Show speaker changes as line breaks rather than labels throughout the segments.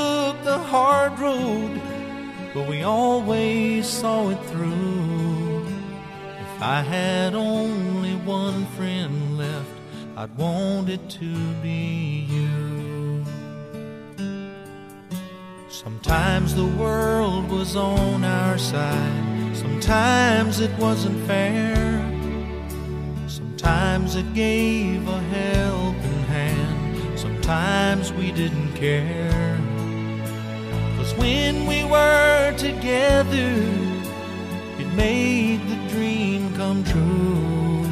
took the hard road, but we always saw it through. If I had only one friend left, I'd want it to be you. Sometimes the world was on our side, sometimes it wasn't fair. Sometimes it gave a helping hand, sometimes we didn't care. Cause when we were together, it made the dream come true.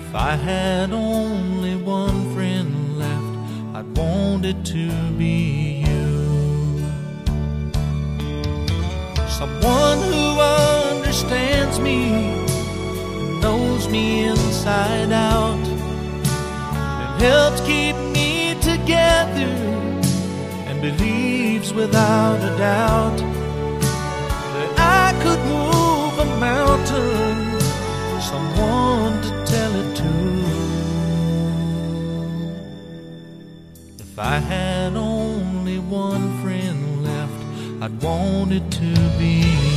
If I had only one friend left, I'd want it to be you. Someone who understands me, knows me inside out, and helps keep me together, believes without a doubt that I could move a mountain. Someone to tell it to. If I had only one friend left, I'd want it to be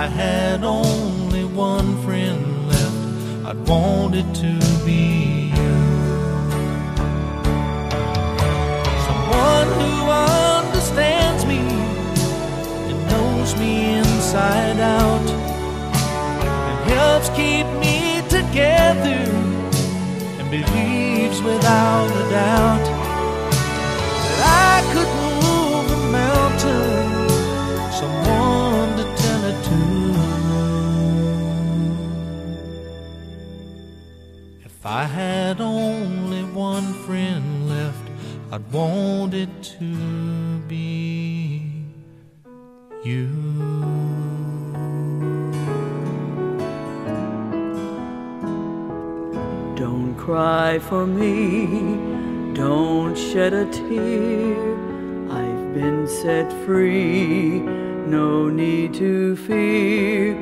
I had only one friend left, I'd want it to be you. Someone who understands me and knows me inside out and helps keep me together and believes without a doubt I had only one friend left, I'd want it to be you.
Don't cry for me, don't shed a tear. I've been set free, no need to fear.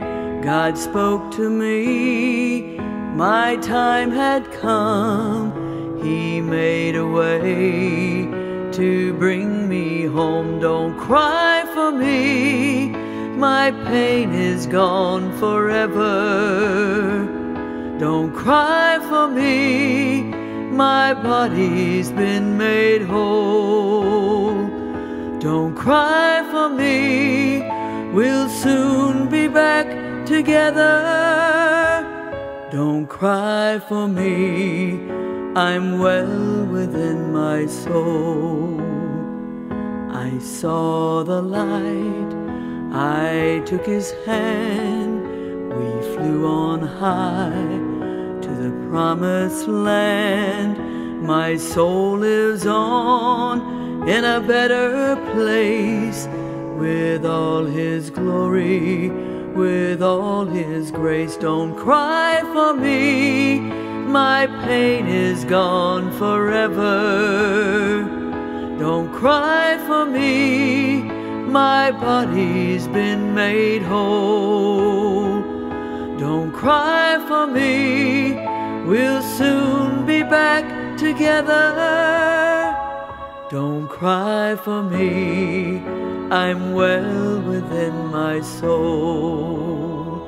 God spoke to me, my time had come. He made a way to bring me home. Don't cry for me, my pain is gone forever. Don't cry for me, my body's been made whole. Don't cry for me, we'll soon be back together. Don't cry for me, I'm well within my soul. I saw the light, I took his hand, we flew on high to the promised land. My soul lives on in a better place with all his glory, with all his grace. Don't cry for me, my pain is gone forever. Don't cry for me, my body's been made whole. Don't cry for me, we'll soon be back together. Don't cry for me, I'm well within my soul.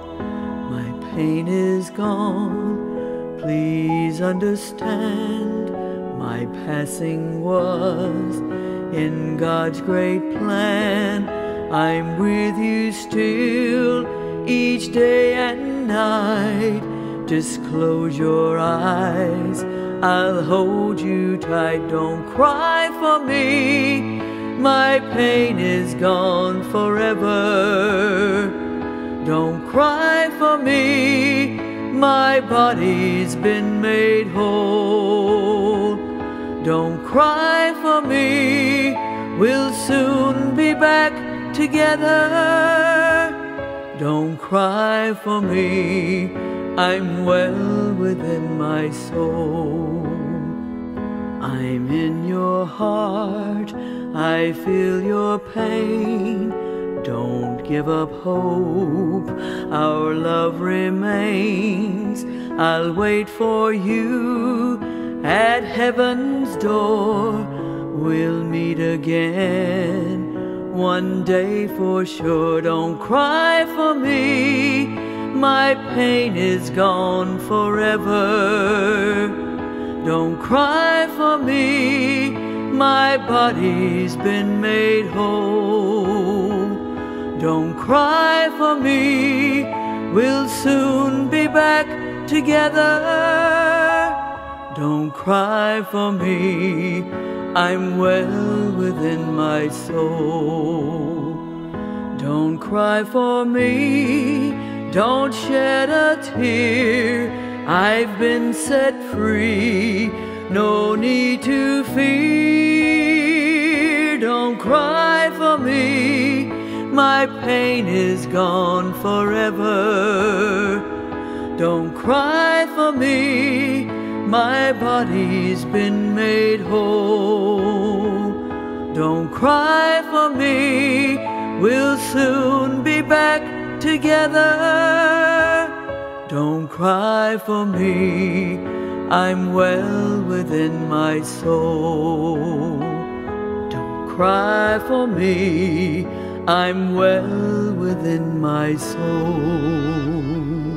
My pain is gone, please understand. My passing was in God's great plan. I'm with you still each day and night. Just close your eyes, I'll hold you tight. Don't cry for me, my pain is gone forever. Don't cry for me, my body's been made whole. Don't cry for me, we'll soon be back together. Don't cry for me, I'm well within my soul. I'm in your heart, I feel your pain. Don't give up hope, our love remains. I'll wait for you at heaven's door. We'll meet again one day for sure. Don't cry for me, my pain is gone forever. Don't cry for me, my body's been made whole. Don't cry for me, we'll soon be back together. Don't cry for me, I'm well within my soul. Don't cry for me, don't shed a tear. I've been set free, no need to fear. Don't cry for me my pain is gone forever. Don't cry for me, my body's been made whole. Don't cry for me, we'll soon be back together. Don't cry for me, I'm well within my soul. Don't cry for me. I'm well within my soul.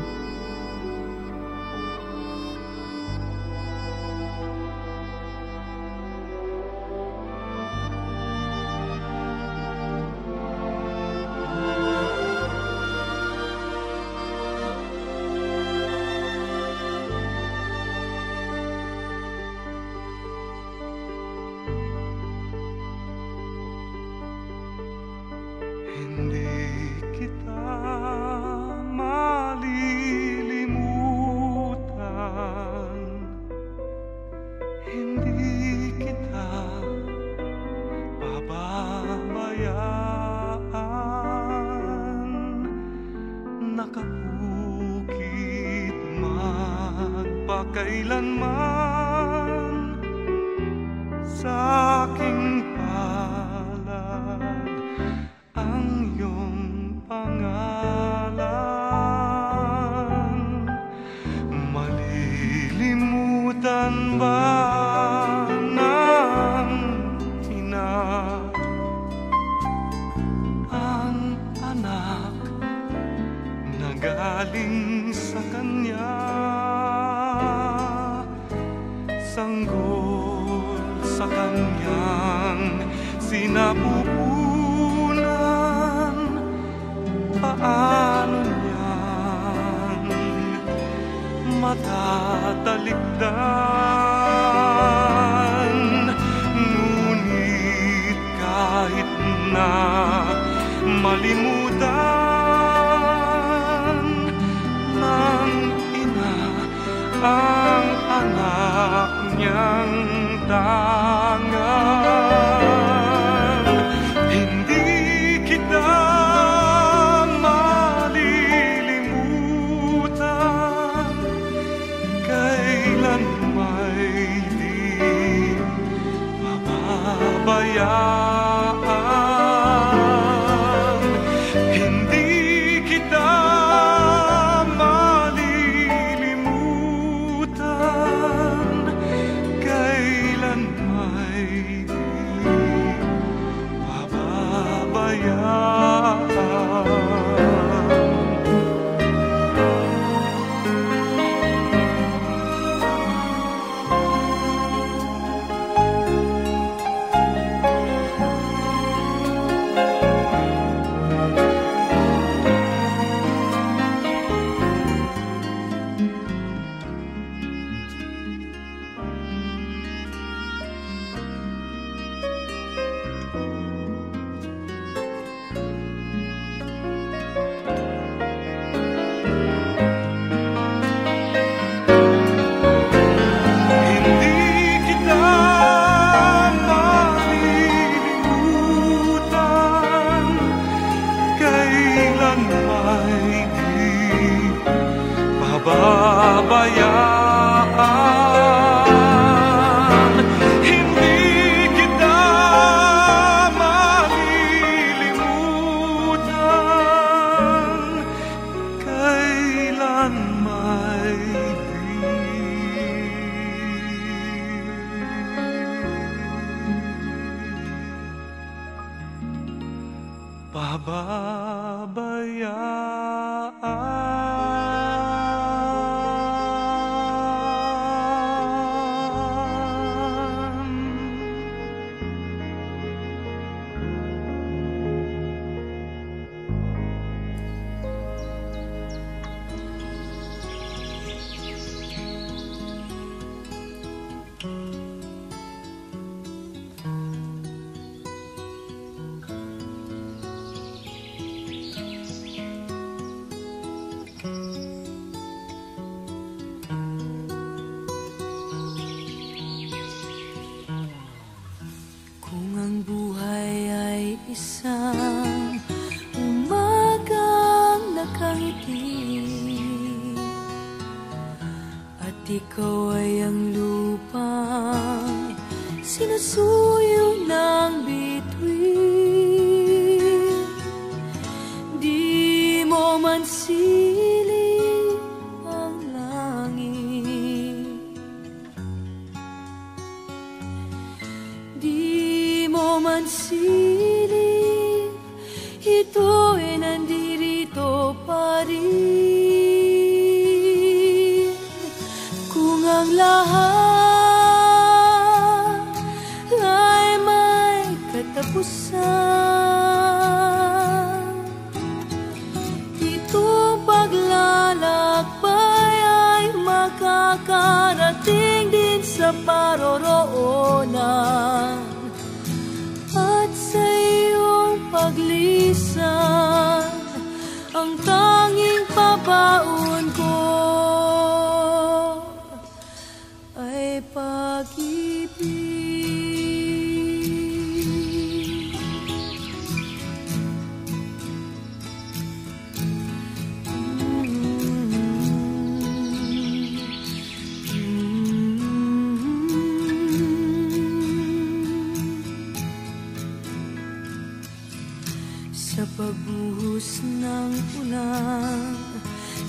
Sa pagbuhos ng ulan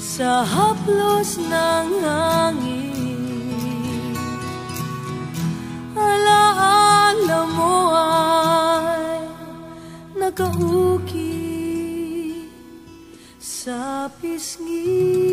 Sa haplos ng hangin. Alaala mo ay Nakauki Sa pisngi.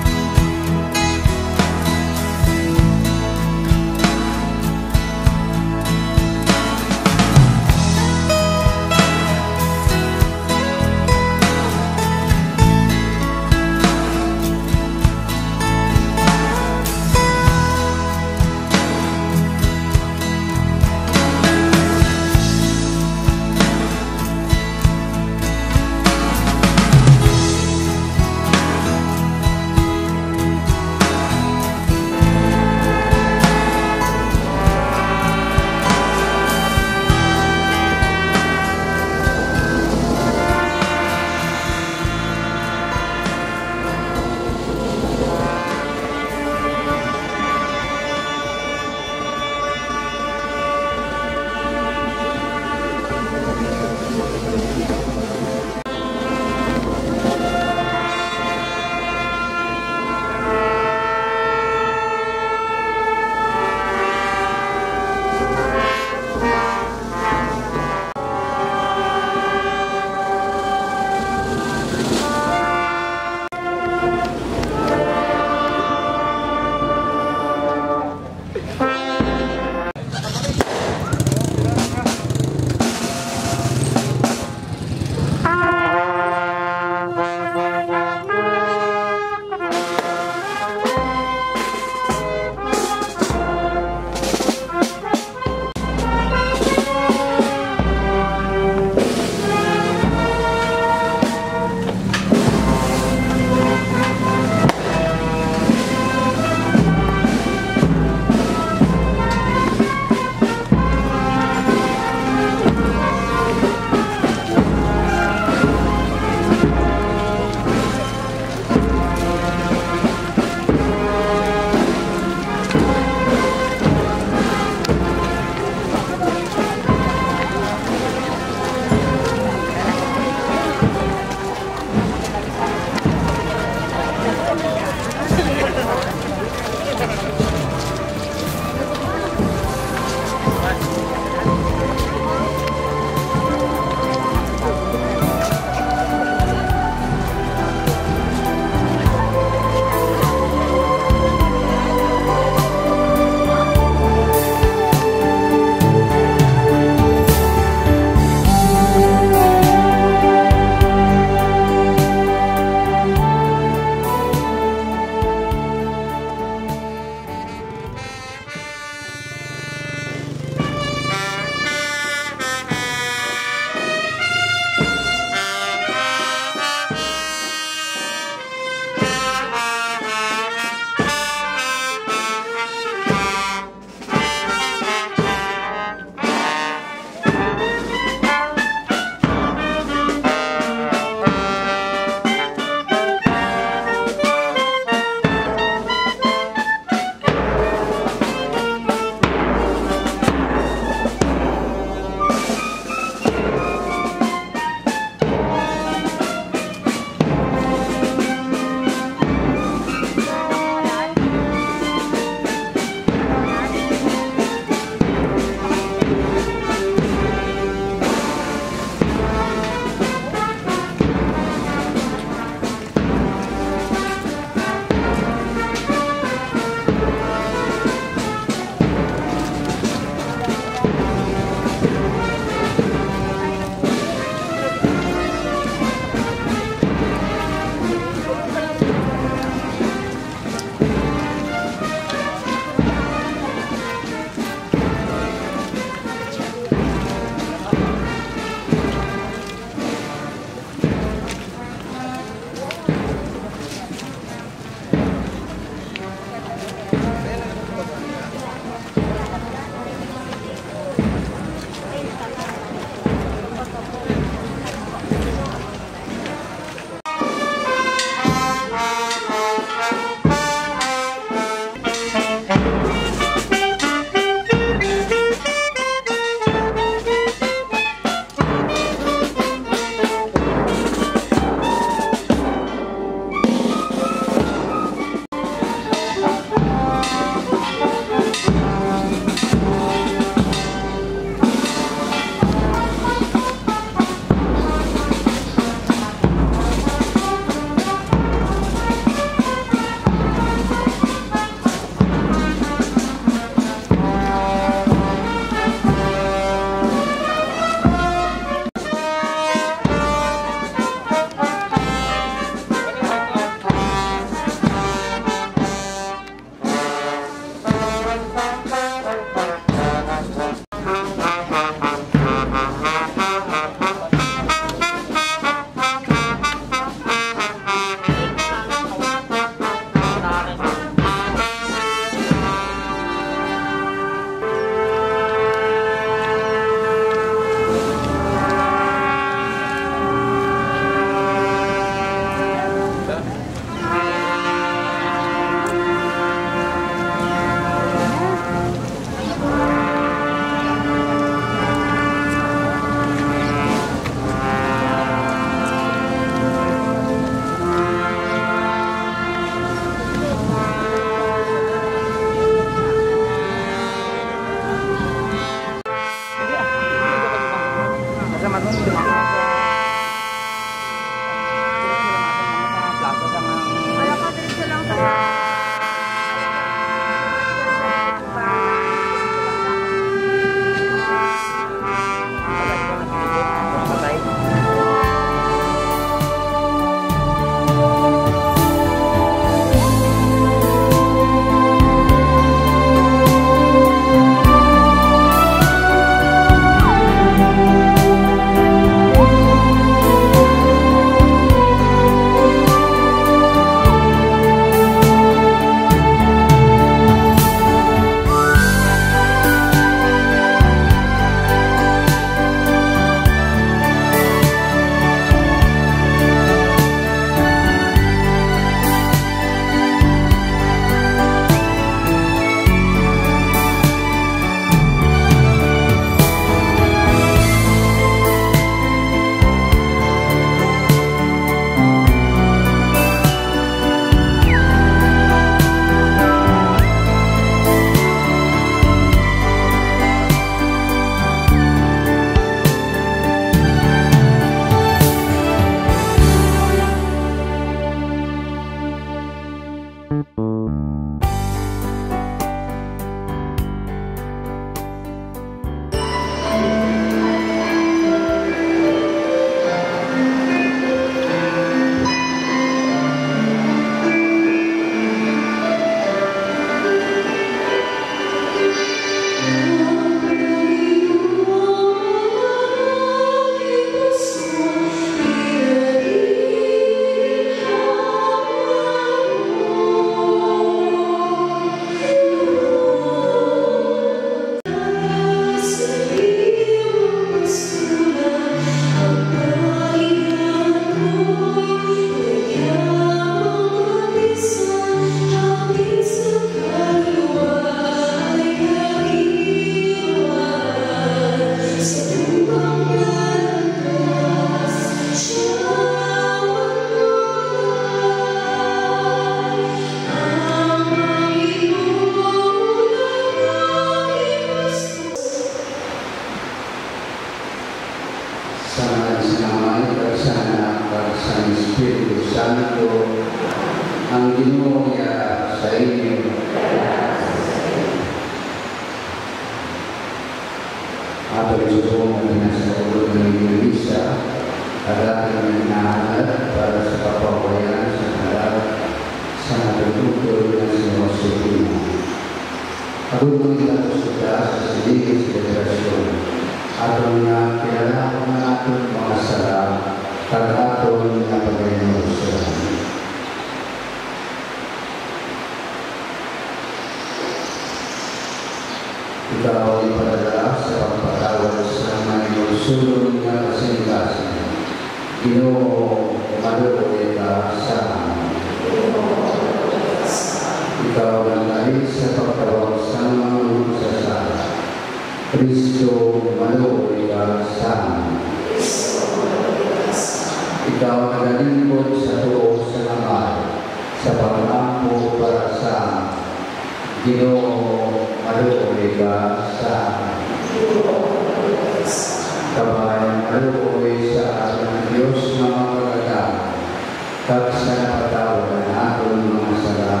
pagsampatawa ng aking mga sala.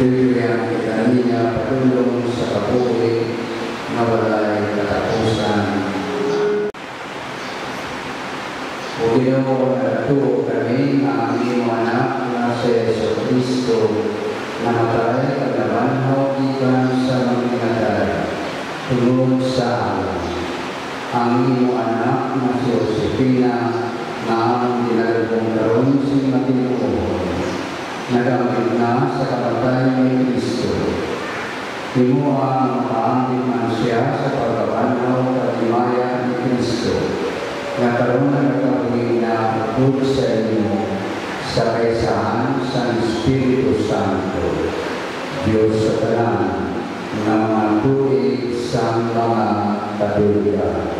Tuloy ang kanina patulong sa kapuwi na walay katapusan. Paginoon na tuo kami ang aming anak na si Yeso Cristo na matay at naman haugitan sa mga natay. Tulong sa amin. Ang iyong anak na si Josefina na nilagang darong si Mateo nagamit na sa kapatay ni Kristo. Himuha ang makaamit man siya sa pagkabanaw at himaya ni Kristo na karoon ang nagkabuhin na turo sa inyo sa kaisahan sa Espiritu Santo, Diyos sa tanan, na matuloy sa mga katulad.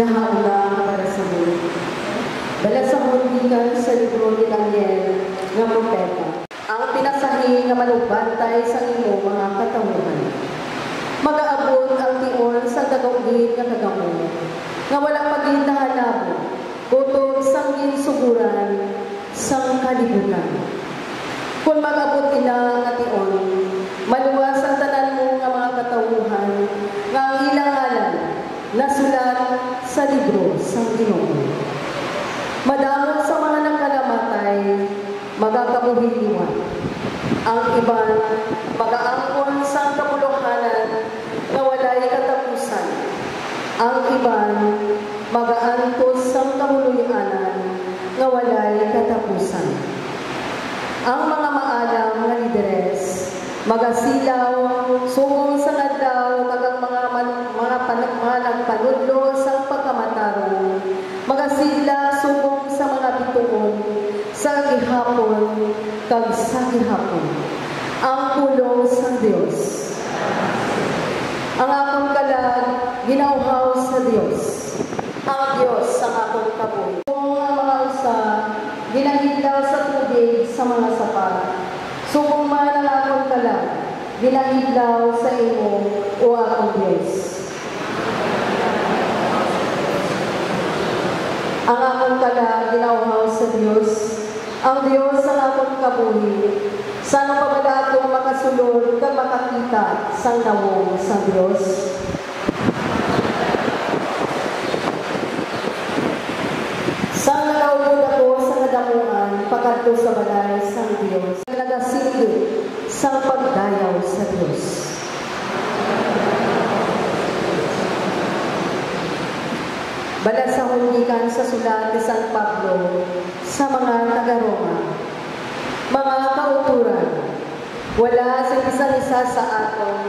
Nahaula para sa mundo. Bala sa mundikan sa libro ni Daniel nga propeta. Ang pinasahi nga malubantay sa imo mga katawuhan. Magaabot ang tiol sa dagawin nga kagamo. Nga walang paghindahalabo. Kutog sang ginsuguran sang kalibutan. Kung magabot ina nga tiol, maluwas ang tanan mo nga mga katawuhan nga ang ilang alam nasulat sa libro sa Ginoo. Madamot sa mga nakalamatay, magakabuhiliwan. Ang iban, mag-aangkon sa kapuluhanan na walay katapusan. Ang iban, mag-aantos sa kahuluyanan na walay katapusan. Ang mga maalam nga lideres, magasilaw, sumong sa nadaw, magang mga man, mga panagmanag panudlo sa pagkamataro, magasila subong sa mga bituon, sa gihapon, kag sa gihapon. Ang pulong sa Dios. Ang akong kalag, ginauhaw sa Dios. Ang Dios sa akong kabuhi. Kung ang mga usa, ginahidlaw sa tubig sa mga sapat. Subong man ang akong kalag, ginahidlaw sa imo o akong Diyos. Ang akong kala ginawhaw sa Diyos, ang Diyos ang akong kabuhi. Sana pa ba makasulod kag makakita sang nawong sa Diyos? Sang nakaulod ako sa nadamuan, pagkadto sa balay sang Diyos, nagasilid sang pagdayaw sa Diyos. Bala sa hundikan sa sulat ni San Pablo sa mga taga-Roma. Mga kauturan, wala sa isang isa sa aton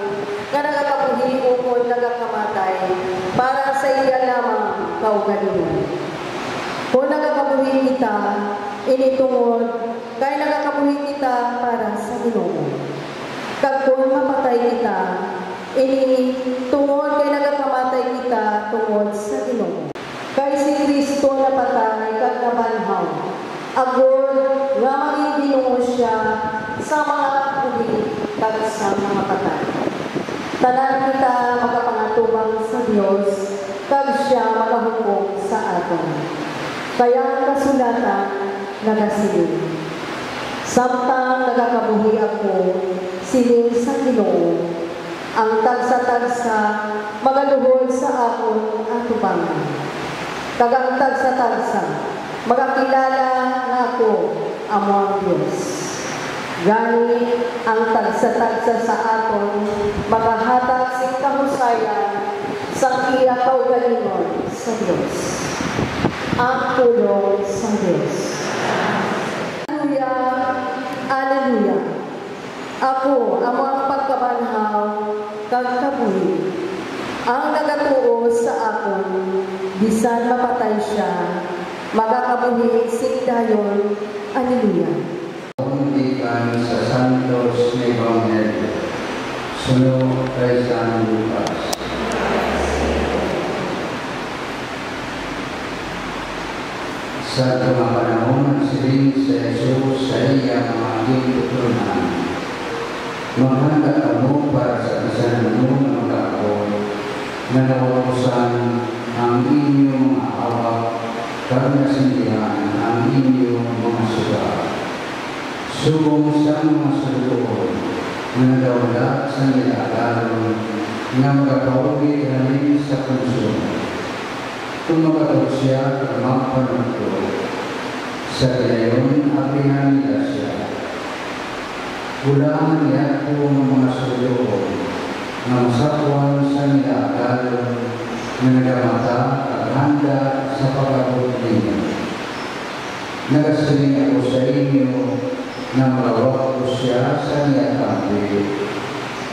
nga nagakabuhi ukod nagakamatay para sa iya lamang kaugalingon. Kung nagakabuhi kita, initungod, kay nagakabuhi kita para sa Ginoo. Kag kung mapatay kita, ini tungod kay nagakamatay kita tungod sa Ginoo. Kay si Kristo napatay kag nabanhaw. Agod nga maging Ginoo siya sa mga buhi kag sa mga patay. Tanan kita makapangatubang sa Dios kag siya makahukom sa aton. Kaya kasulatan nagasilid. Samtang nagakabuhi ako, siling sa Ginoo, ang tagsa-tagsa magaluhod sa akon atubangan. Kagang tagsa-tagsa, magakilala nga ako amo ang Diyos. Gani ang tagsa-tagsa sa aton, magahatag sing kahusayan sa iya kaugalingon sa Diyos. Ang tulong sa Diyos. Hallelujah! Hallelujah! Ako, ang pagkabanhaw, kag kabuhi. Ang nagatuo sa akon, bisan mapatay siya, magakabuhi sing dayon. Hallelujah!
Pagpuntikan sa Santos na Ebanghelyo. Sunod kay San Lucas. Sa mga panahon ng siling sa Jesus sa iya mga gintutunan, maghanda kamo para sa isang ng mga ako na nawawasan ang inyong mga awak karena sindihan ang inyong mga sugat. Subong sa mga sulutuon na nagawala sa nilakaron na magkakauwi namin sa konsumo. Kung magkatog siya at magpanagto, sa gayon apihan nila siya. Ulangan niya po ng mga sulutuon na masakwan sa nilakaron Menegak mata anda sepakat dini naga sini aku sayyinu nama waktu siasa ya tapi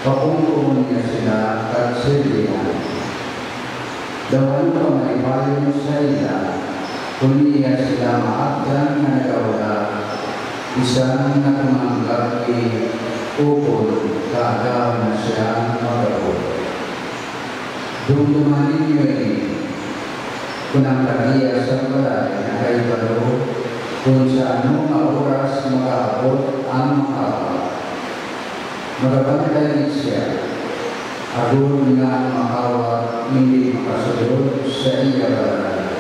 Pakumkum yasina katsirina Dan wanto dunia sudah Kuni dan ma'abdan nagawala Isang nakumanggap di tak ada masyarakat දුම්මානියෙහි kunangkalia sabara nakai baro kunsa no auras makapot ang makapot magapantay siya agun na makawa hindi makasulod sa iya barang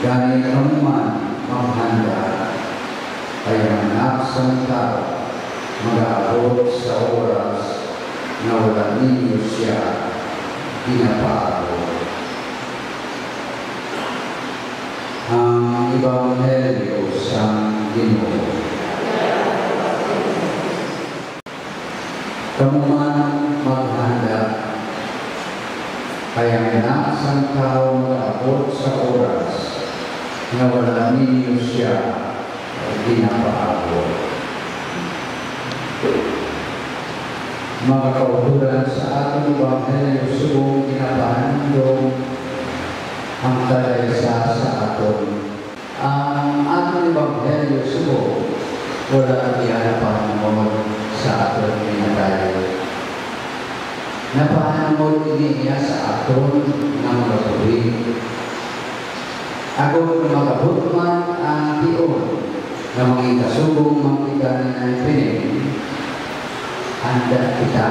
gani kanuman manghanda ay anak sang tao mag-aabot sa oras na walang siya pinapaabot. ang Ebanghelyo sa Ginoo. Kamu man maghanda, kaya naasang tao mag-abot sa oras na wala ninyo siya pinapaabot. Mga kautulan sa ating Ebanghelyo subong kinapahandong ang kalaysa sa aton. Ang ating Ebanghelyo subo, wala ang ihanapan sa aton minatay. Napahanamod niya sa aton ng mga tuwing. Ako magabot man ang tiyon na mga kasubong mangkitan ng pinig. anda kita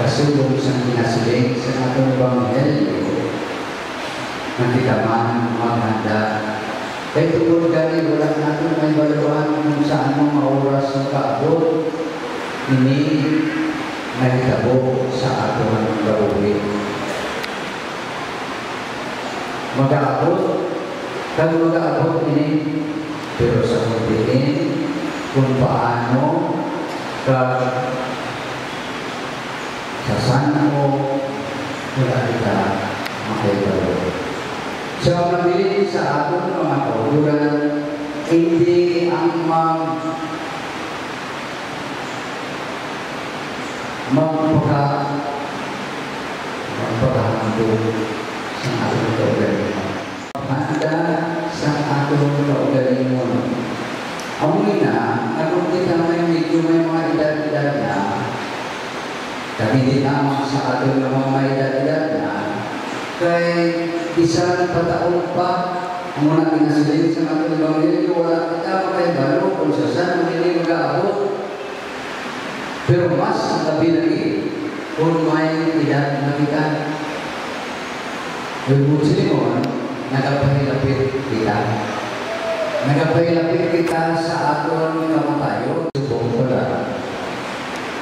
tersinggung sangkina sedih sengaja bangun nanti taman maganda Itu pun dari bulan natin ay baluan saan mo mauras ng kaabot ini nahitabo sa atong gawin. Mag-aabot, kag mag-aabot ini pero sa kung paano ka Sasanko kita Mahidoro Sebab memilih saat pengaturan Inti amam Mempegang Mempegang Sangat berbeda Pada saat berbeda Amina, ya. kalau kita main video memang tidak kami hindi naman sa ating mga may edad-edad na, kay isang pataon pa mga pinasilin sa ating Ebanghelyo, wala kita makay kung sa saan hindi mag-aabot. Pero mas labi lagi kung may edad na kita. Yung Muslim nagapahilapit kita. Nagapahilapit kita sa aton kamatayo. Subong pala.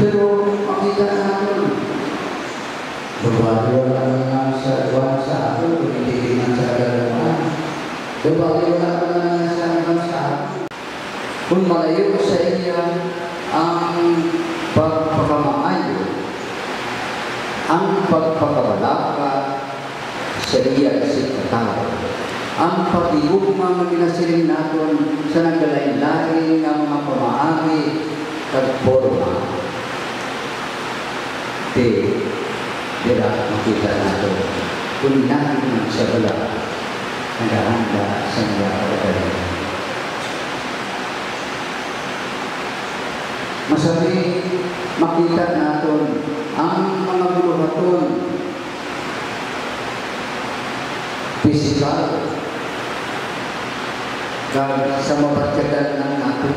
Pero makita natin, babago lang nga sa iwan sa hindi naman sa kagalaman. Babago lang nga sa iwan sa atin. Kung malayo sa iya ang pagpakamaayo, ang pagpakabalaka sa iya si katao, ang pag-iugma ng ginasiling natin sa nagkalain-lain ng mga pamaagi at forma. Di, dira makita natin kung natin magsabala naghahanda sa mga. Masabi, makita natin ang mga buluhaton physical kag sa mabatyagan ng natin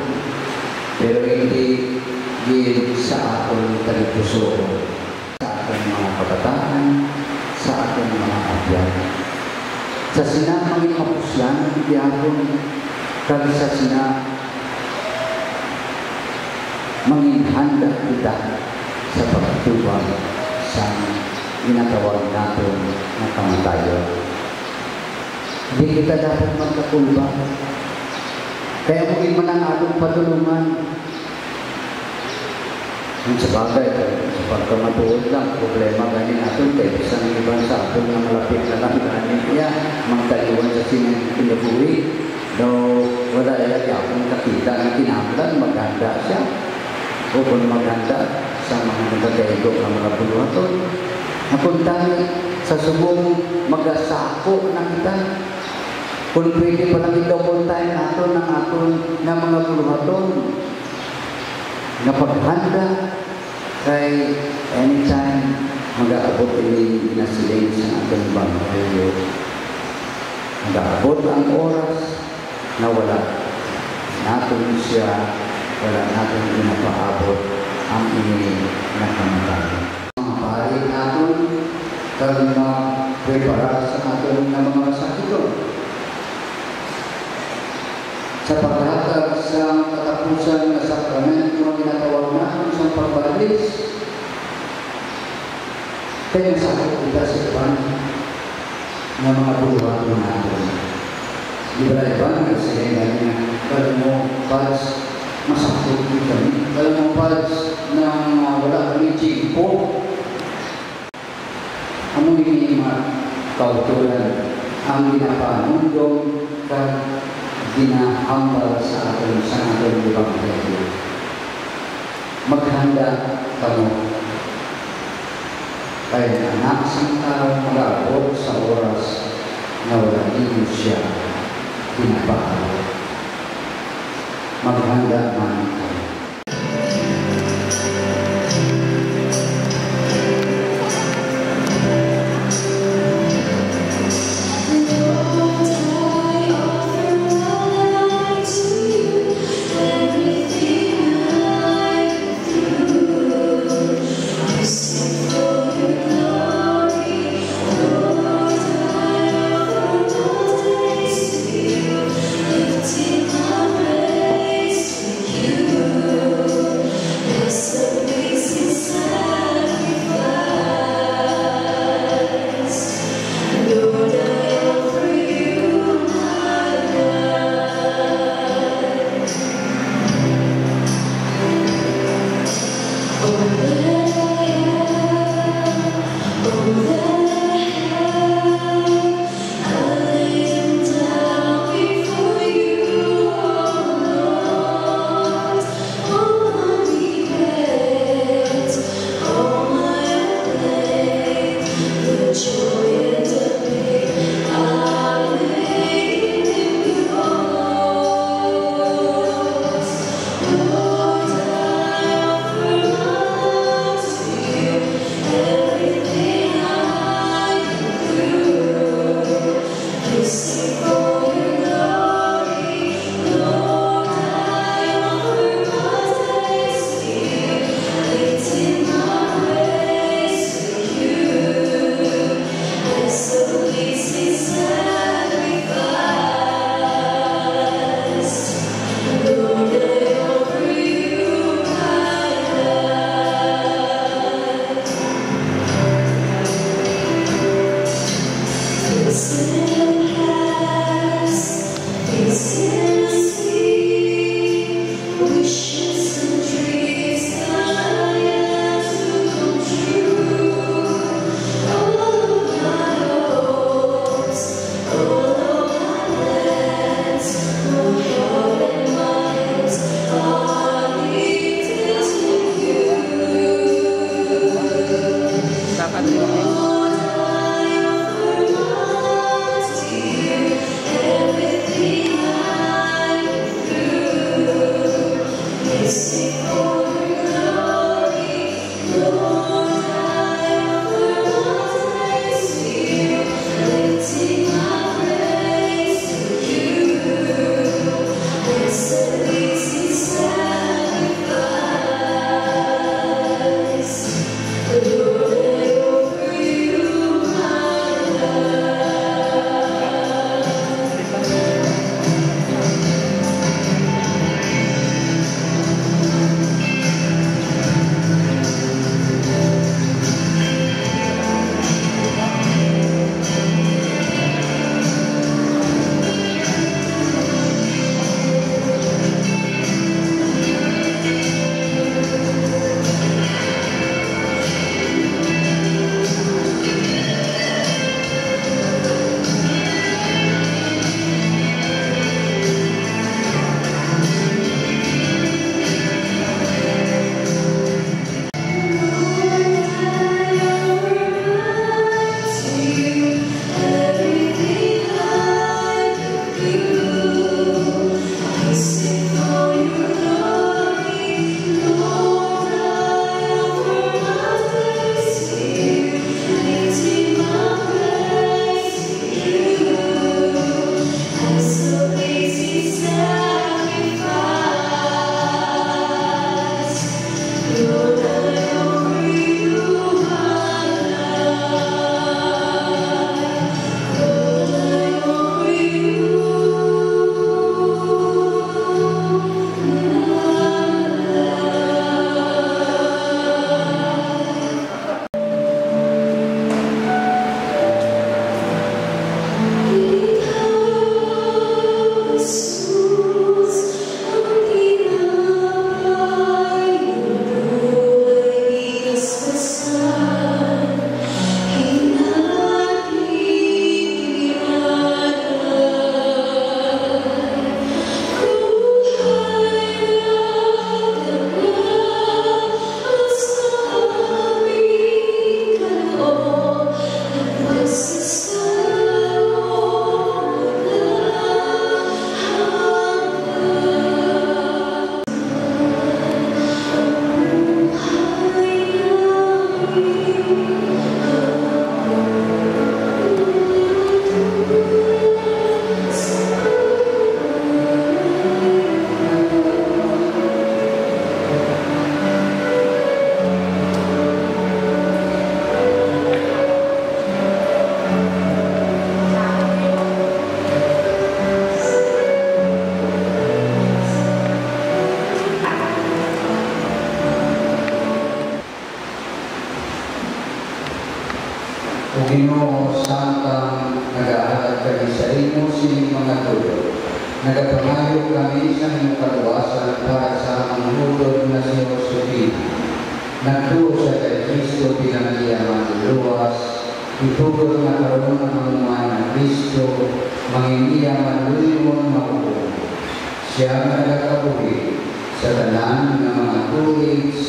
pero hindi din sa aton talipuso sa aton mga kabataan sa aton mga abyan sa sinamang kapuslan di aton kag sa sinamang manginhanda kita sa pagtuwag sa ginatawag natin na kamatayon. Hindi kita dapat magkakulba. Kaya kung man ang atong patulungan, yung sa bagay, sa pagkamatuod lang, problema ganin natin, kaya isang ibang sa atin na malapit na lang ganin niya, magtaliwan sa sinipinabuhi, daw wala ay akong kakita na kinakalan, maganda siya o kung maghanda sa mga nagkakaigo ng mga buluhaton. Napunta sa subong magasako na kita. Kung pwede pa lang ikaw tayo nato ng aton ng mga buluhaton na paghanda kay anytime mag-aabot ini nasiling sa ating bangkayo. Mag-aabot ang oras na wala natin siya wala natin pinapaabot ang ini na kamatayan. Mga pari natin, kag prepara sa atin ng mga sakito. seperhatian sang katapusan na sakramen kung ginatawag na isang pagbalis pensa kita sa Tuhan ng mga buwan natin. Libra Evangelio sa kanya alam mo, Pads, masakot din kami. Alam mo, Pads, na wala kami chingpo. Ano yung mga ang ginahambal sa atin sa ating Ebanghelyo. Maghanda kamo
kaya anak sang tao mag-aabot sa oras na wala din siya pinapahalo. Maghanda man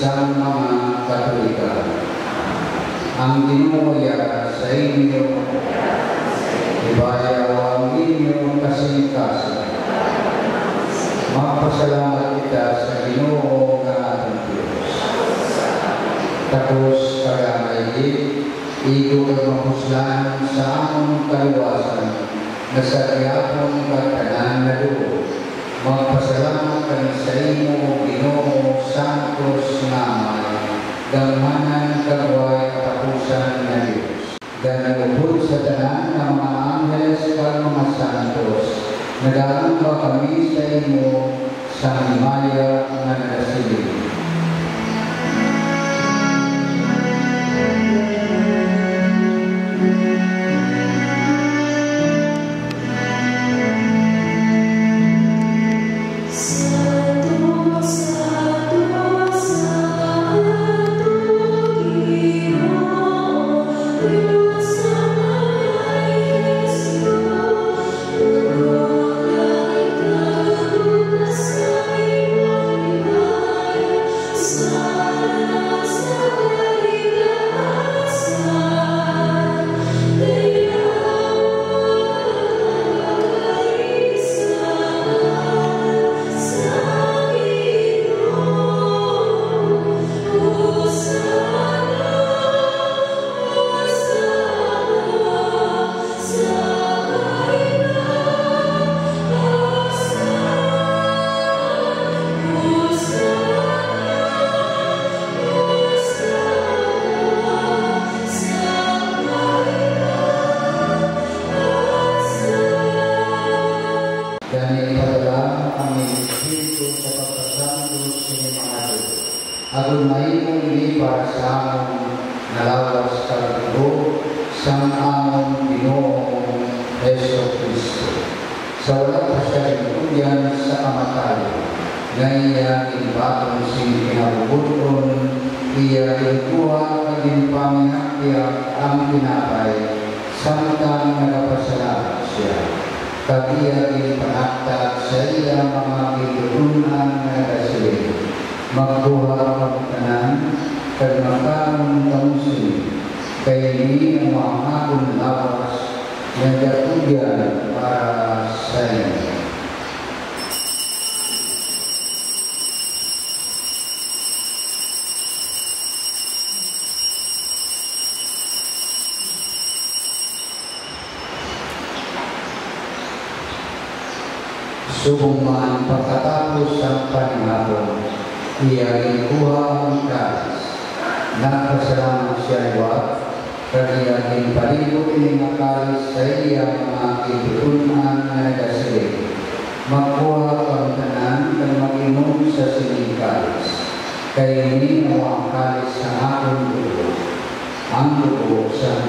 Islam Mama Katolika Amdinu ya sa inyo Ibayaw ang inyong kasingkasan Magpasalamat kita sa Ginoo nga ating Diyos Tapos kagamay ito ang mahuslan sa among kaliwasan na sa kiyapong Magpasalamang kami sa imo, Ginoo, Santos Namay, damanan kagway katapusan na Diyos. Ganagupod sa tanan ng mga angles at mga santos, nagaang ba kami sa imo sa himaya ng nasilig.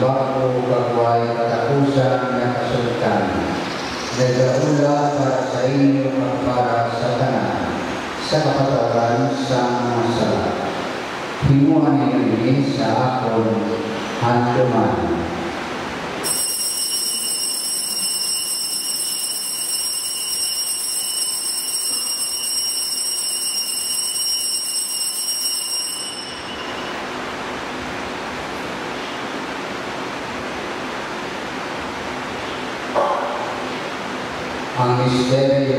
Al-Barru bahwa takuza minat sultan Jazaullah para sayyid para satana Sakapatalan sang masalah Himuan ini sahakun hantuman Evangelio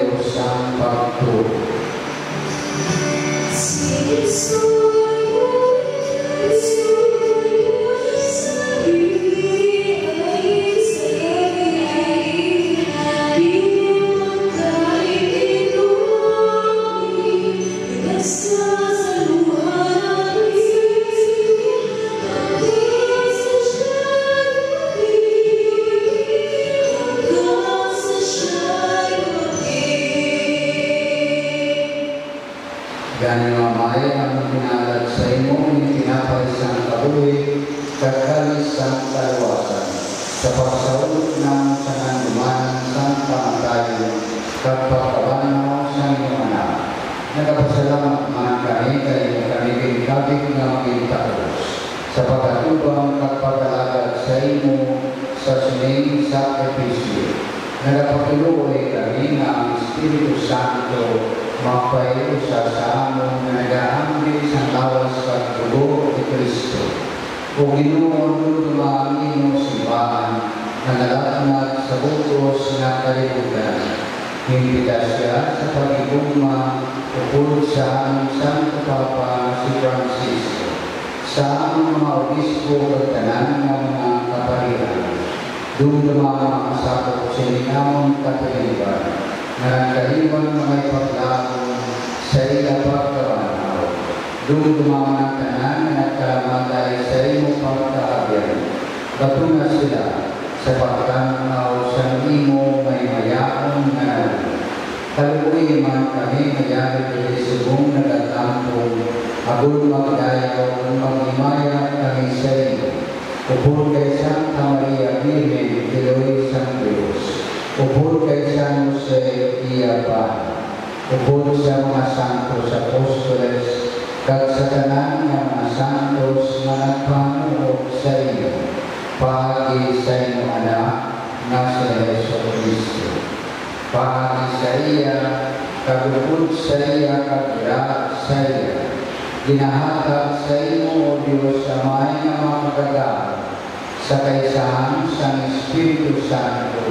Espiritu Santo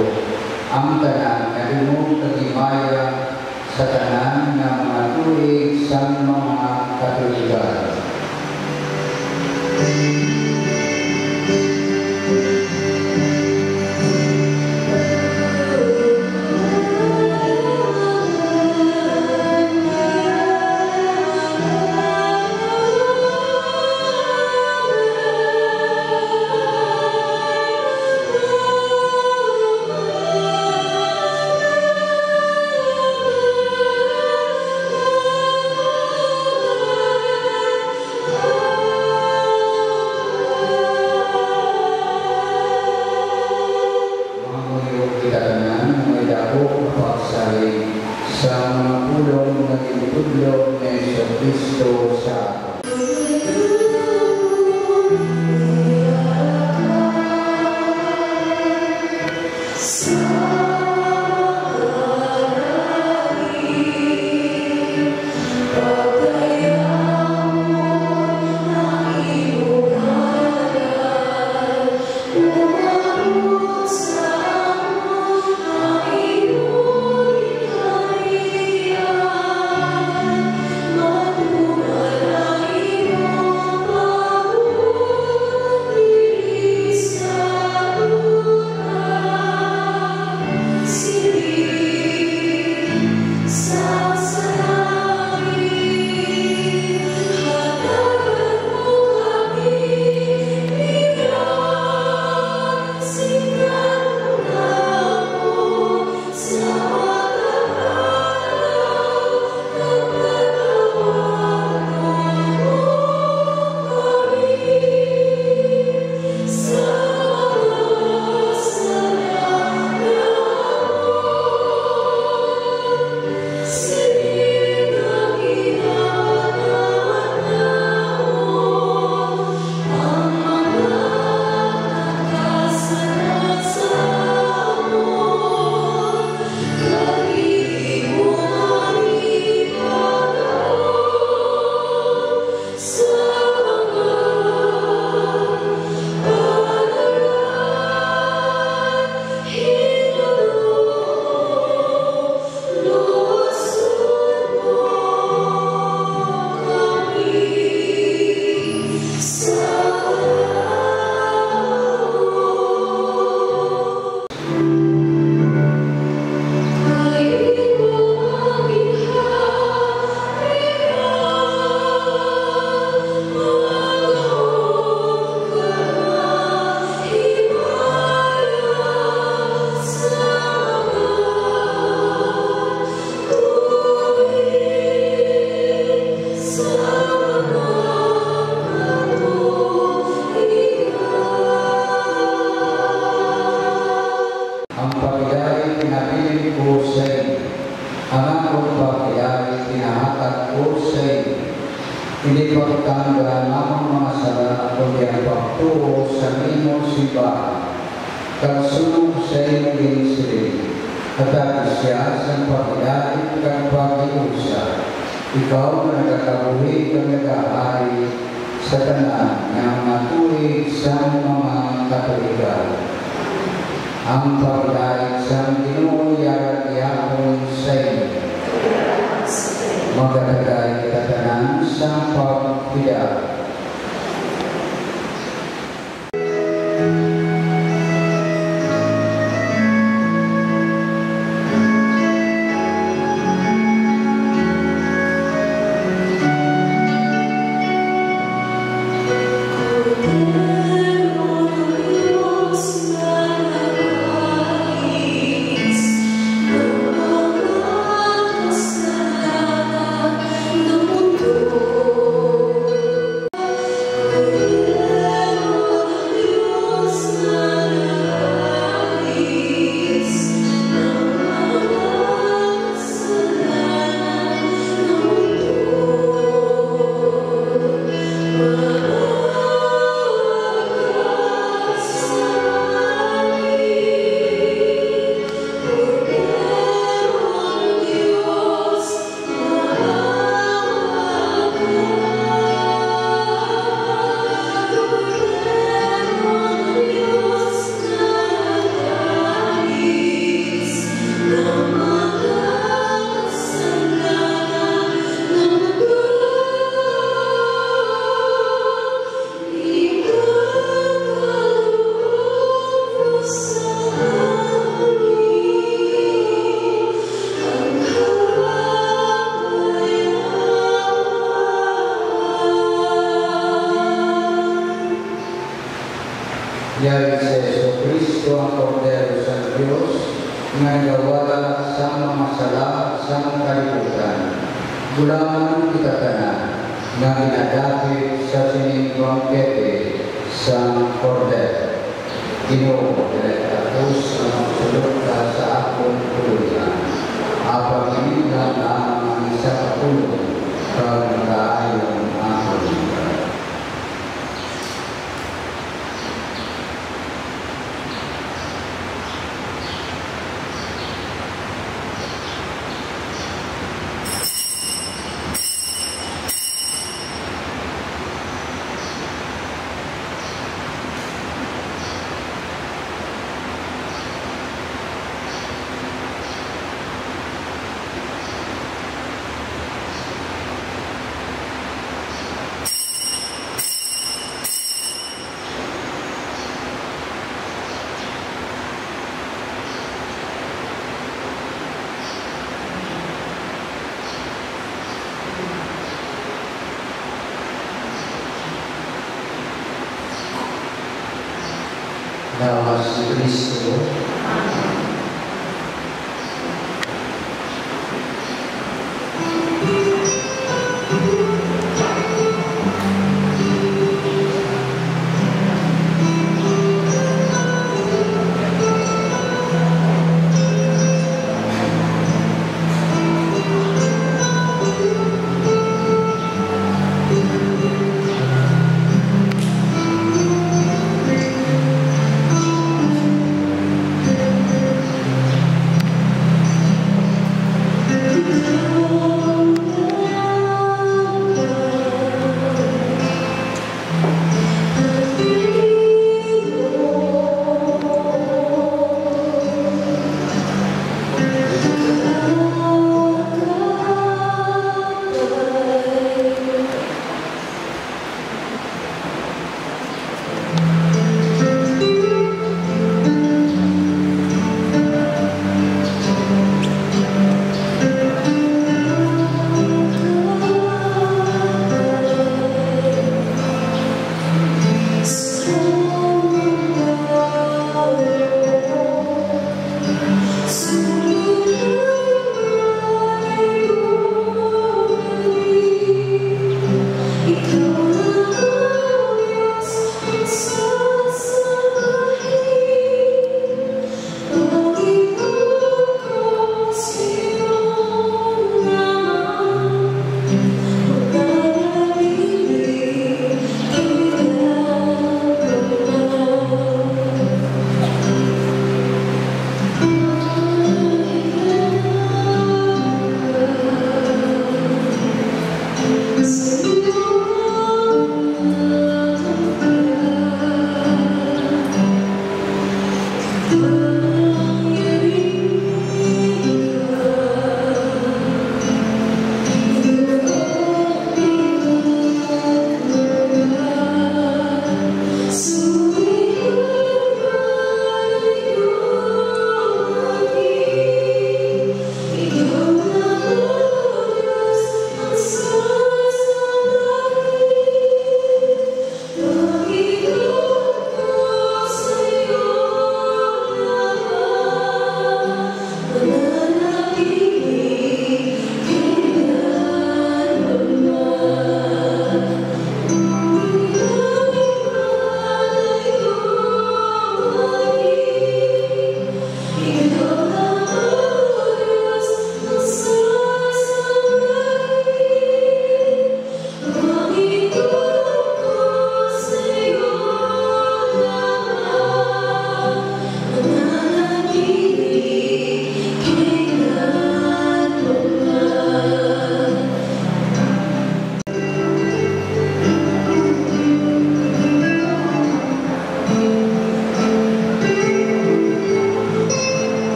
ang tanan na rinong katimaya sa tanan ng mga tuig sa mga katuligan.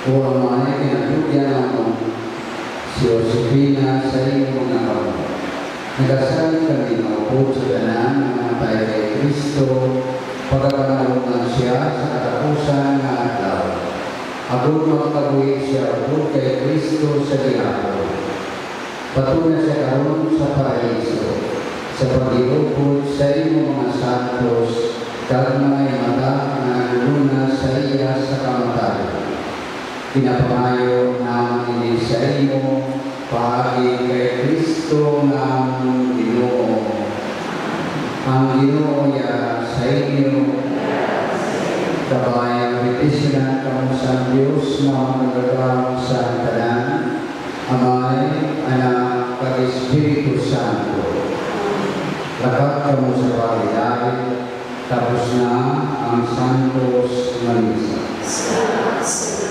o Huwag mga kinatulya naman si Josefina sa iyong nakawa. Nagkasal kami na upo sa tanan ng mga tayo kay Kristo, pagkakalungan siya sa katapusan ng araw. Agod magtaguig siya upo kay Kristo sa diabo. Patunay siya karoon sa paraiso, sa pag-iupod sa iyong mga santos, kalmay mata na luna sa iya sa kamatayan pinapayo namin sa inyo, pagi kay Kristo ng Ginoo. Ang Ginoo ya sa inyo, kabayan petisyunan kamo sa Diyos na magagawa sa tanan, Amay, Anak, at Espiritu Santo. Lakat kamo sa pagdilay, tapos na ang Santos Manisa.
Salamat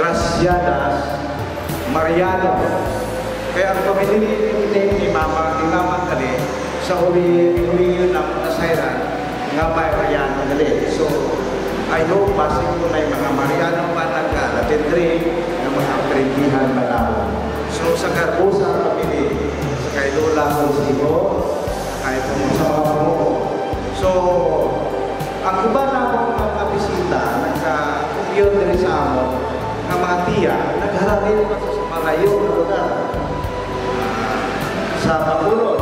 Graciadas, Mariano. Kaya ang pamilya ni, Mama, ni Mama Kali, sa uli, uli ng nasairan, nga Mariano Kali. So, I hope, basig ko na yung mga Mariano pa nagka-latindri ng mga perintihan malawa. So, sa Garbusa, pamilya, sa kay Lola Consigo, kahit kung sa pamuko. So, ang iba na akong mga bisita, nagka-compute rin sa amon, tiya, nagharapin pa sa malayo na lugar. Sa Bakulod,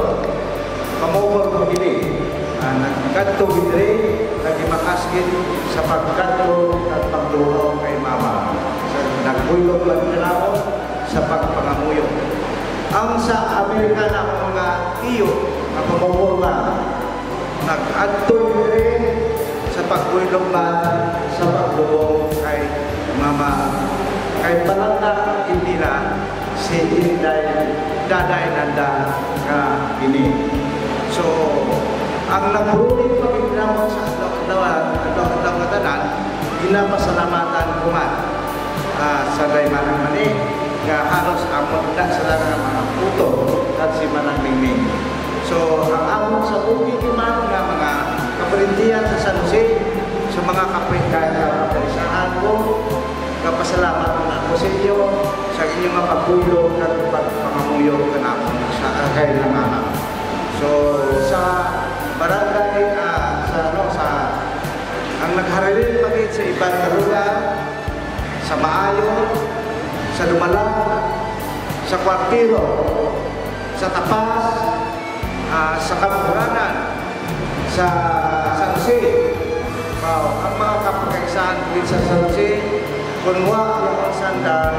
Pamobor Pumili, uh, nagkadto bidre, nagimakaskit sa pagkadto at pagduhaw kay Mama. So, nagbuylog lang na ako sa pagpangamuyo. Ang sa Amerika na mga tiyo, na pamobor ba, nag-adto bidre sa pagbuylog ba sa pagduhaw kay Mama kay palata hindi na si Inday daday nanda nga ini. So, ang nagruling pagkinawa sa dawan dawan tanan ginapasalamatan ko man uh, sa day manang mani nga halos amon na sila nga mga puto at si manang mingming. So, ang amon sa bukid man nga mga kaparintiyan sa San Jose sa mga kapitalisahan ko kapasalamat na ako sa inyo sa inyong mga pagtulong at pagpangamuyo ka na sa kay na mama. So, sa barangay, uh, sa ano, sa ang nagharili pagit sa ibang karuga, sa Maayo, sa Lumalang, sa Kwartiro, sa Tapas, uh, sa Kamuranan, sa San Jose, wow, ang mga kapagkaisahan din sa San Jose, kung wa yung sanda,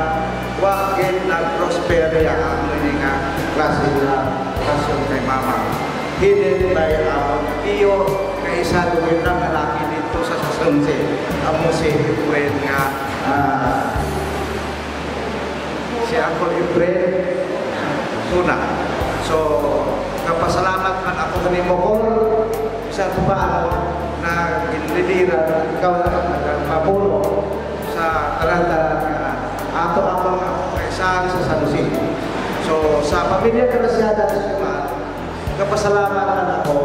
wa gid nag-prosper ya ang nga klase na kasyon kay mama. Hidden by our iyo nga isa doon na lalaki dito sa Sasunse. Amo si friend nga uh, si Uncle Efren Suna. So, kapasalamat man ako sa nimo ko sa paano na ginlidira ikaw na nagpapulo sa talantaran nga ato ang mga kaisahan sa San Jose. So, sa pamilya Graciada sa Suman, kapasalamat ako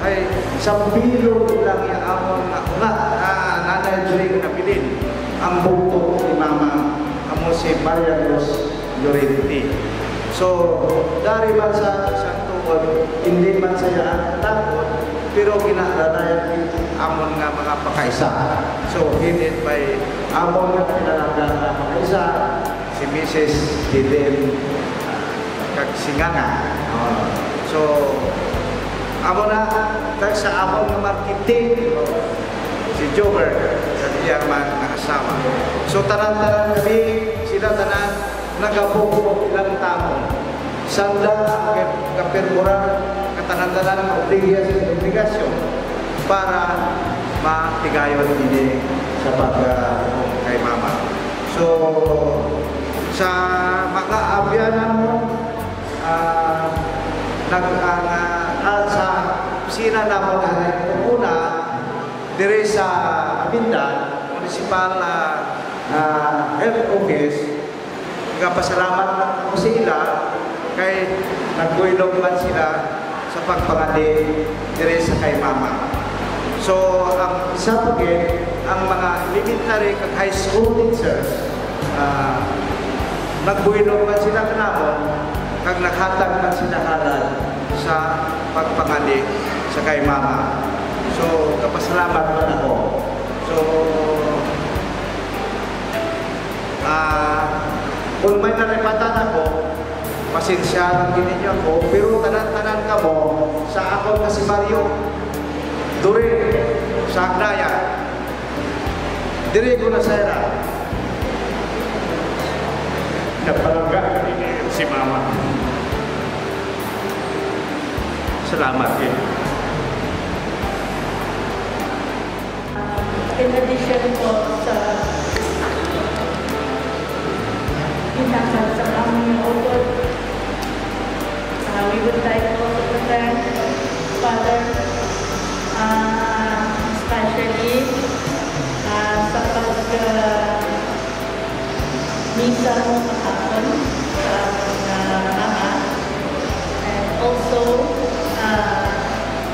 ay isang bilo lang yung amon na una na nanay Julie na pilin ang bukto ni Mama amo si Maria Luz Llorente. So, dari man sa isang tuod, hindi man saya takot, pero kinaalalayan amon nga mga pakaisa. So, hinit by amon nga pinalaga nga pakaisa, si Mrs. Didel Kagsinganga. Uh, so, amo na, tag sa amon nga marketing, si Jover, sa iyang mga asawa. So, tanan-tanan kami, sila tanan, nagabuko ilang tamo. Sanda, kapirmura, katanan-tanan ng obligasyon, para matigayon ini sa pagka kay mama. So, sa mga abyanan mo, uh, nag, uh, uh, sa pisina na mo na una, dire sa Abinda, municipal uh, uh, health office, Nagpasalamat na ko sila kay nagkuilog man sila sa pagpangali dire sa kay mama. So, ang isa pagin, ang mga elementary kag high school teachers, uh, nagbuilog man sila kanamon, kag naghatag man sila halal sa pagpangali sa kay mama. So, kapasalamat man ako. So, ah, uh, kung may narepatan ako, pasensya lang din ninyo ako, pero tanan-tanan ka mo sa ako na dure sa Agnaya, dire ko na sera. Napalangga si Mama. Salamat eh.
in addition po sa inasal sa aming utod, uh, we would like to thank Father, uh, especially uh, sa pag uh, misa mo kahapon sa uh, mama and also uh,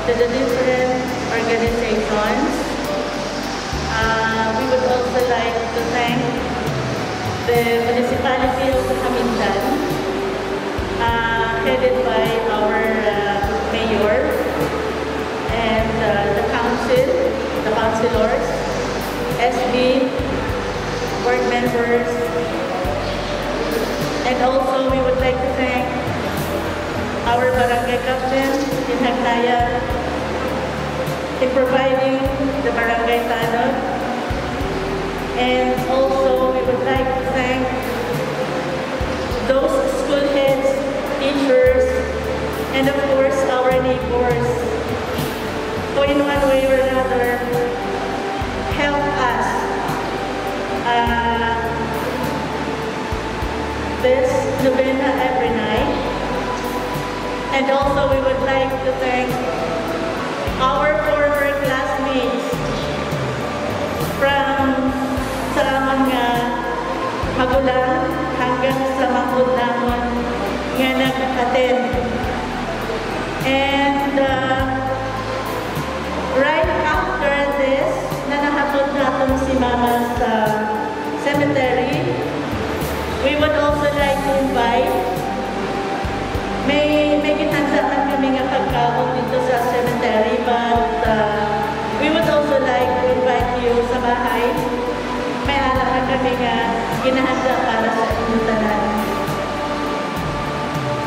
the different organizations. Uh, we would also like to thank the municipality of Hamindan, uh, headed by our uh, mayor and uh, the council, the councilors, SB, board members, and also we would like to thank our barangay captain in Hagnayan in providing the barangay tanod. And also we would like to thank those school heads, teachers, and of course our neighbors in one way or another help us uh, this novena every night. And also we would like to thank our former classmates from sa mga magulang hanggang sa namon nga nag-attend. And bahay. May alaman kami nga ginahanda para sa inyong tanan.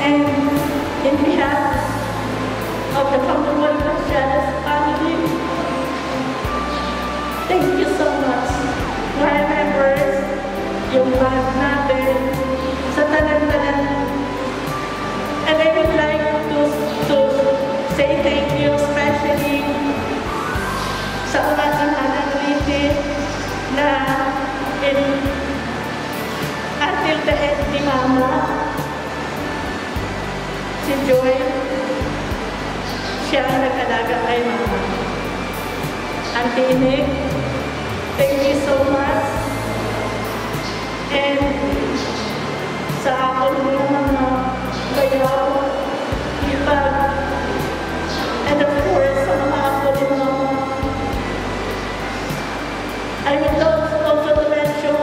And in behalf of the Commonwealth of Janice family, thank you so much. Mga members, yung band natin, sa tanan-tanan And I would like to, to say thank you especially sa umasahan ng na in, until the end ni Mama, si Joy, siya ang nag-alaga kay Mama. Auntie Inig, thank you so much. And sa ako mga kayo, ipag, and of course, sa mga I would also, also to mention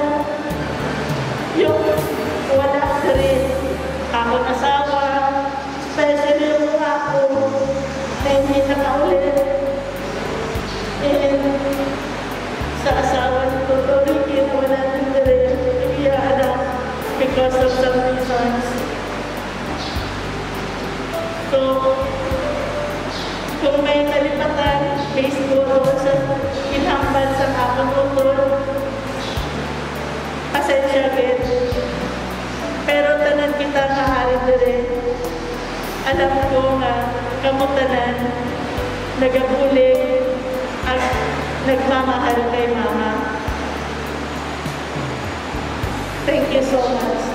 wala sa rin akong asawa, especially yung mga ako na hindi nakaulit. And sa asawa Toto Ricky na wala din na rin, nag-iaanak because of some reasons. So, kung may based po sa inhambal sa akong utol, pasensya din. Pero tanan kita kahari din. Alam ko nga, kamutanan, nagabuling, at nagmamahal kay mama. Thank you so much.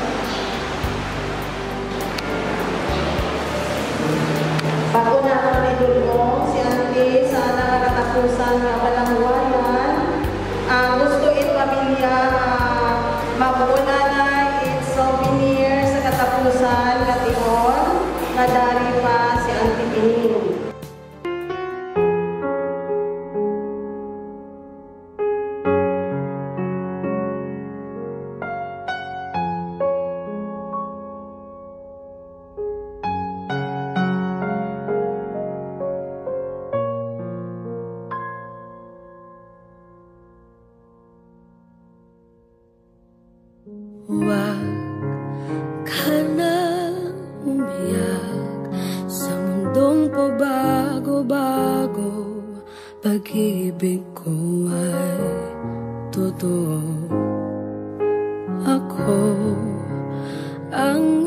Bago na ako nidulong, si Auntie sa nakakatapusan ng kalanguanan, ang gusto in pamilya uh, mabuuna na in souvenir sa katapusan katingon, nadari pa si Auntie Pining.
Pabago-bago Pag-ibig ko ay totoo. Ako ang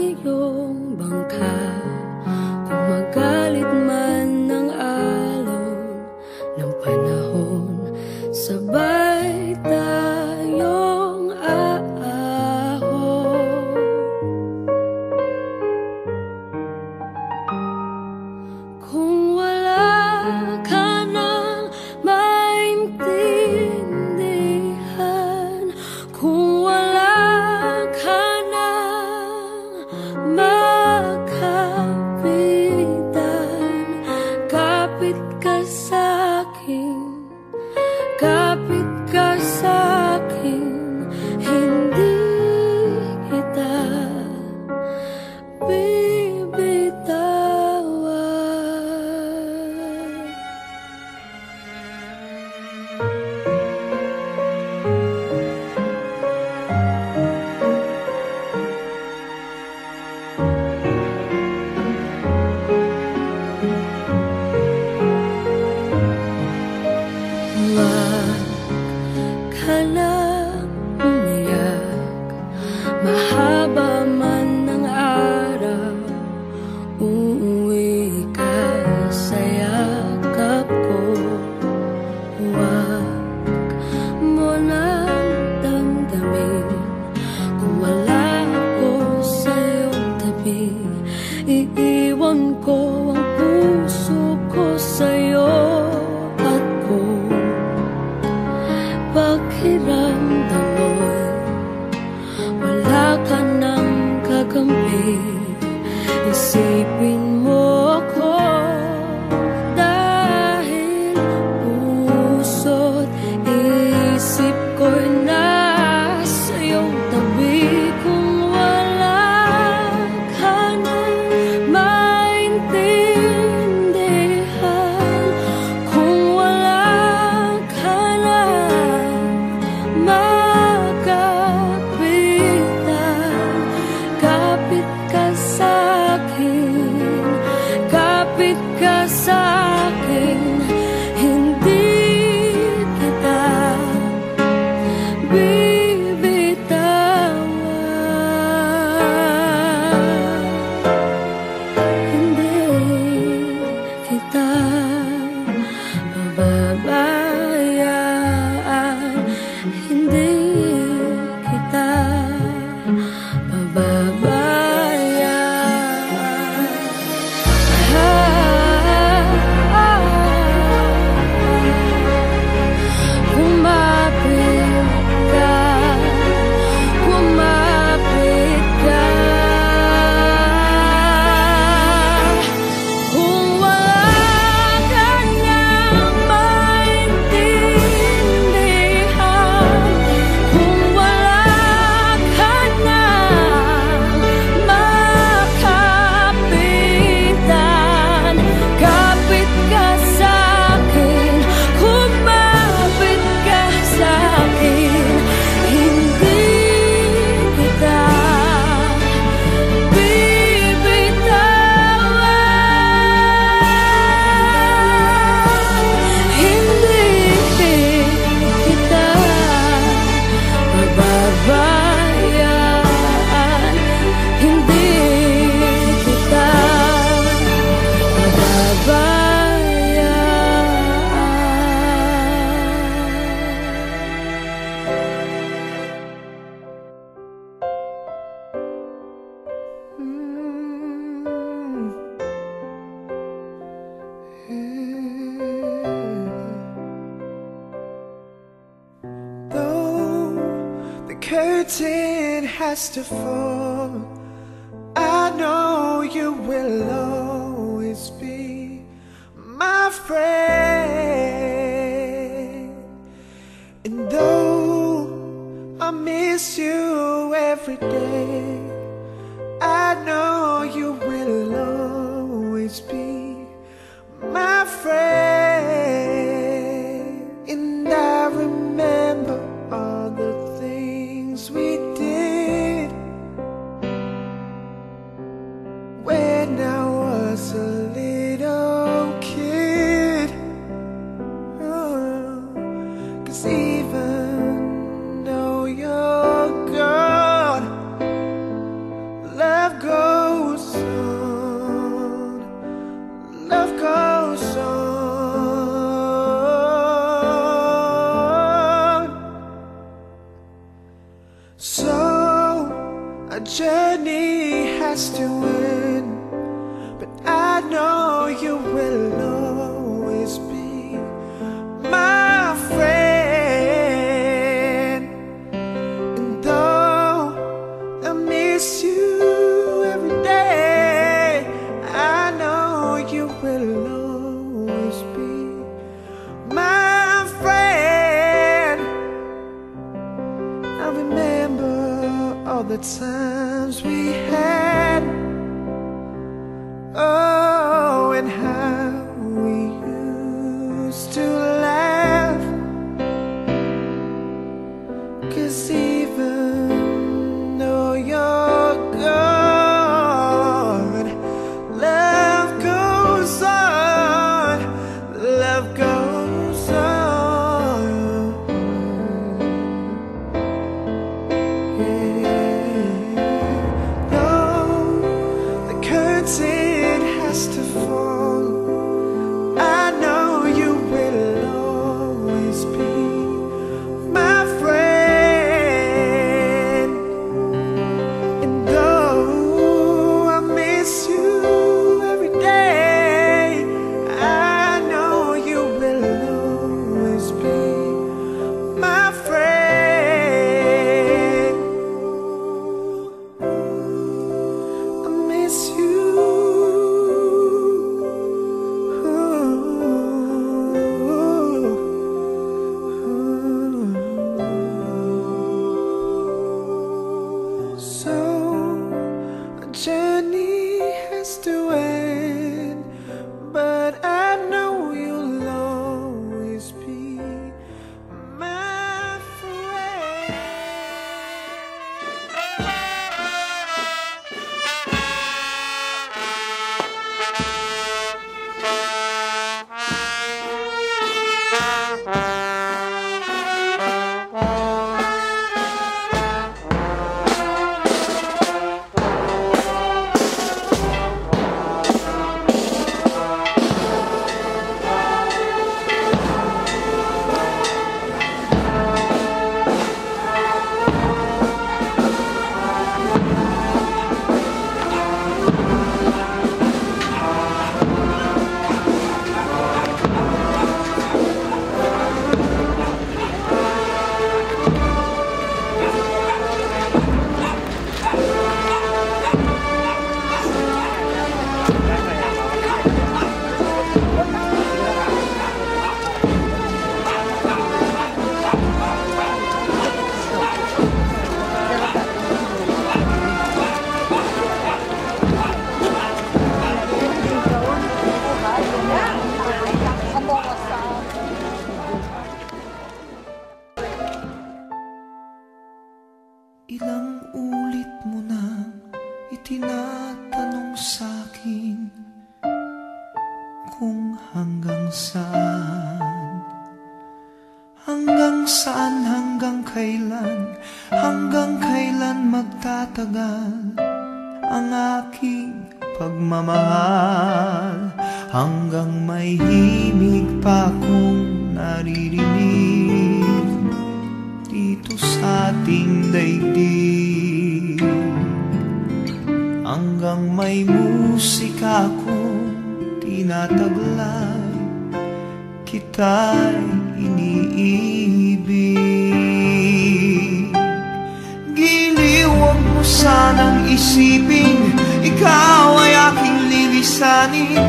isipin Ikaw ay aking lilisanin.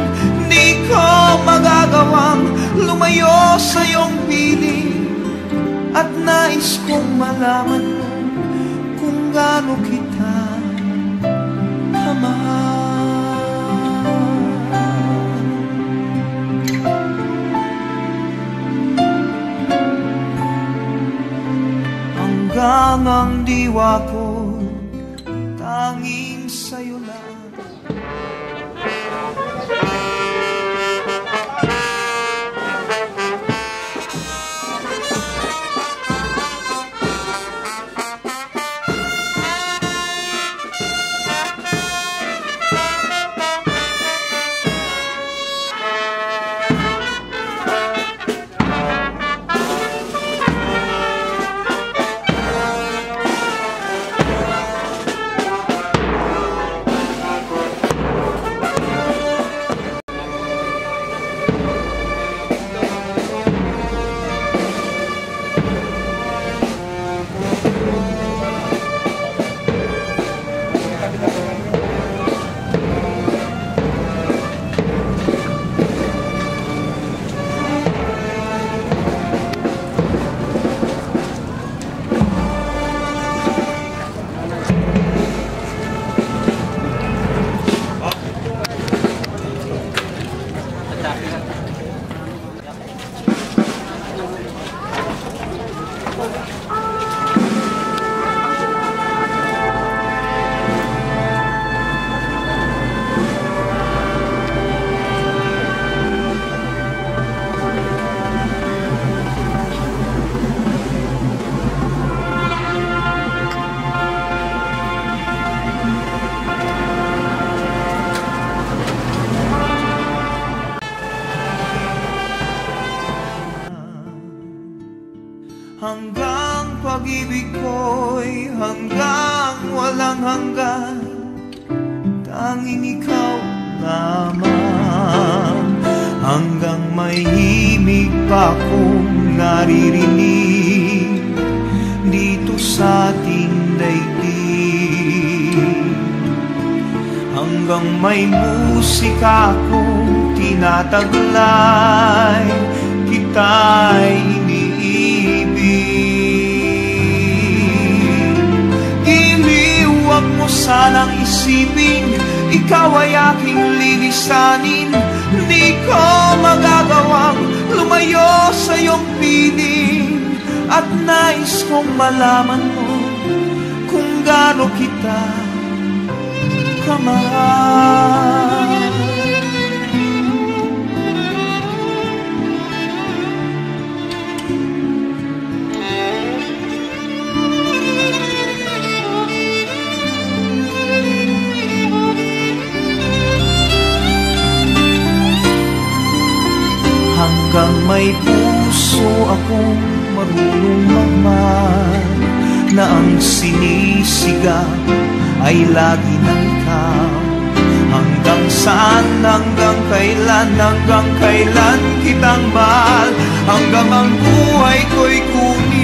Di ko magagawang lumayo sa iyong piling. At nais kong malaman mo kung gaano kita kamahal. Hanggang ang diwa ko malalaman mo kung gaano kita kamahal. Hanggang may puso akong marunong magmahal na ang sinisiga ay lagi na ikaw. Hanggang saan, hanggang kailan, hanggang kailan kitang mahal. Hanggang ang buhay ko'y kunin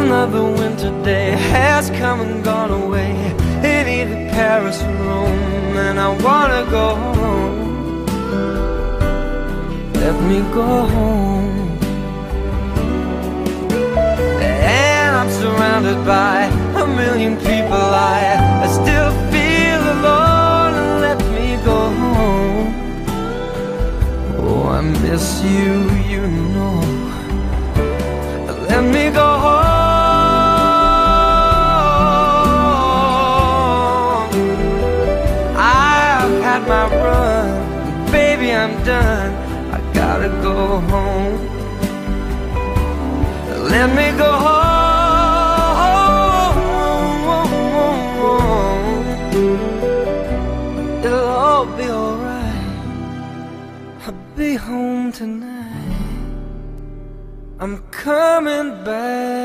Another winter day has come and gone away in either Paris or Rome, and I wanna go home. Let me go home. And I'm surrounded by a million people. I, I still feel alone. Let me go home. Oh, I miss you, you know. Done. I gotta go home. Let me go home. It'll all be alright. I'll be home tonight. I'm coming back